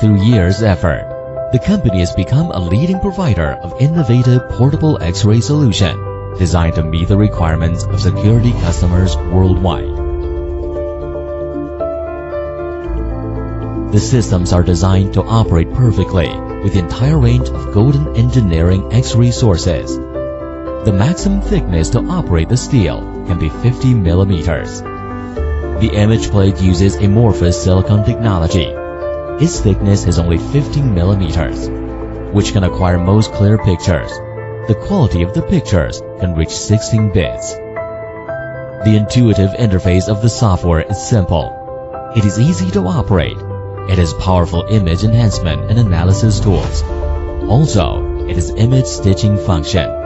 Through years' effort, the company has become a leading provider of innovative portable X-ray solution designed to meet the requirements of security customers worldwide. The systems are designed to operate perfectly with the entire range of Golden Engineering X-ray sources. The maximum thickness to operate the steel can be 50 millimeters. The image plate uses amorphous silicon technology. Its thickness is only 15 millimeters, which can acquire most clear pictures. The quality of the pictures can reach 16 bits. The intuitive interface of the software is simple. It is easy to operate. It has powerful image enhancement and analysis tools. Also, it has image stitching function